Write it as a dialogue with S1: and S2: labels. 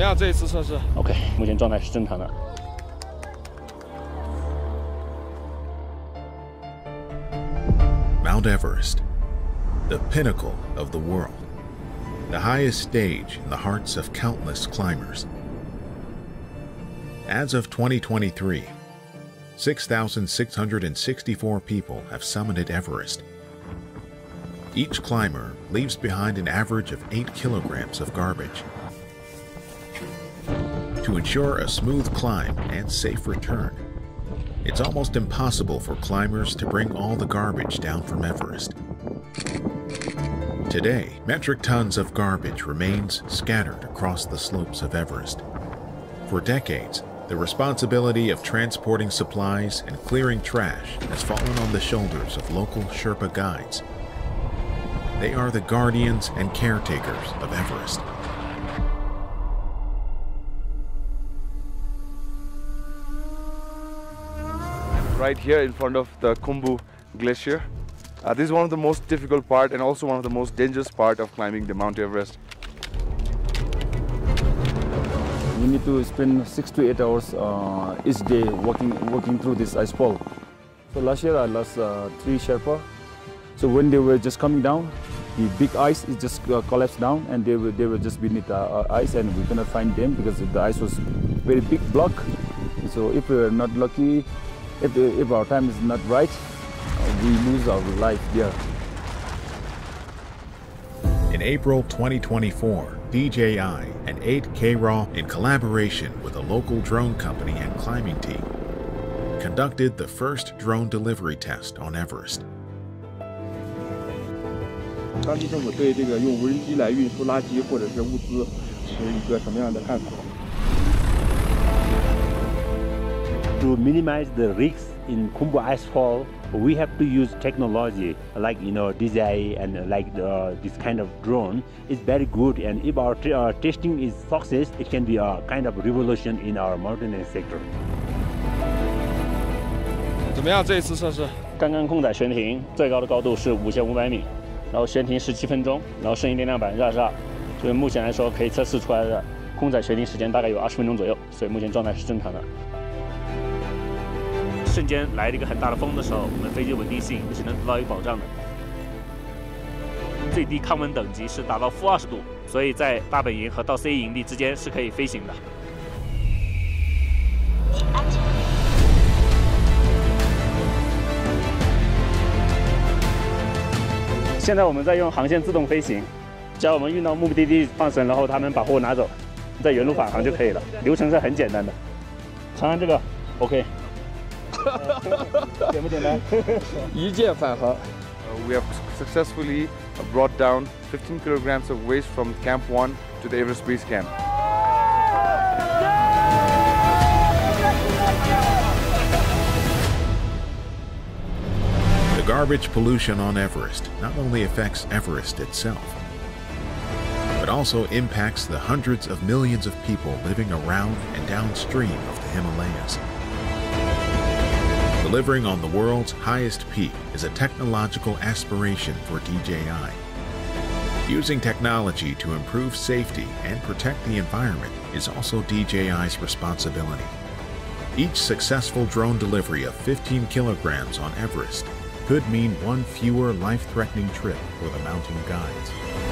S1: 样？这一次测试？
S2: OK，目前状态是正常的。
S3: Mount Everest, the pinnacle of the world, the highest stage in the hearts of countless climbers. As of 2023, 6,664 people have summited Everest. Each climber leaves behind an average of 8 kilograms of garbage. To ensure a smooth climb and safe return, it's almost impossible for climbers to bring all the garbage down from Everest. Today, metric tons of garbage remains scattered across the slopes of Everest. For decades, the responsibility of transporting supplies and clearing trash has fallen on the shoulders of local Sherpa guides. They are the guardians and caretakers of Everest.
S4: Right here in front of the Khumbu Glacier. Uh, this is one of the most difficult part and also one of the most dangerous part of climbing the Mount Everest.
S5: we need to spend six to eight hours uh, each day walking walking through this ice fall. So last year I lost uh, three Sherpa. So when they were just coming down, the big ice is just uh, collapsed down and they were, they were just beneath the uh, ice and we cannot find them because the ice was very big block. So if we are not lucky, if, if our time is not right, we lose our life there.
S3: In April 2024, DJI and 8KRAW, in collaboration with a local drone company and climbing team, conducted the first drone delivery test on Everest.
S2: to minimize the risks in Khumbu Icefall, we have to use technology like you know DJI and uh, like the, this kind of drone is very good. And if our, our testing is success, it can be a kind of revolution in our mountain sector.
S1: 怎么样？这一次测试？
S2: 刚刚空载悬停，最高的高度是五千五百米，然后悬停十七分钟，然后剩余电量百分之二十二，就是目前来说可以测试出来的空载悬停时间大概有二十分钟左右，所以目前状态是正常的。瞬间来了一个很大的风的时候，我们飞机稳定性是能得到一个保障的。最低抗温等级是达到负二十度，所以在大本营和到 C 营地之间是可以飞行的。现在我们在用航线自动飞行，只要我们运到目的地放绳，然后他们把货拿走，在原路返航就可以了。流程是很简单的。长安这个，OK。
S4: Uh, we have successfully brought down 15 kilograms of waste from Camp 1 to the Everest Base Camp.
S3: The garbage pollution on Everest not only affects Everest itself, but also impacts the hundreds of millions of people living around and downstream of the Himalayas. Delivering on the world's highest peak is a technological aspiration for DJI. Using technology to improve safety and protect the environment is also DJI's responsibility. Each successful drone delivery of 15 kilograms on Everest could mean one fewer life-threatening trip for the mountain guides.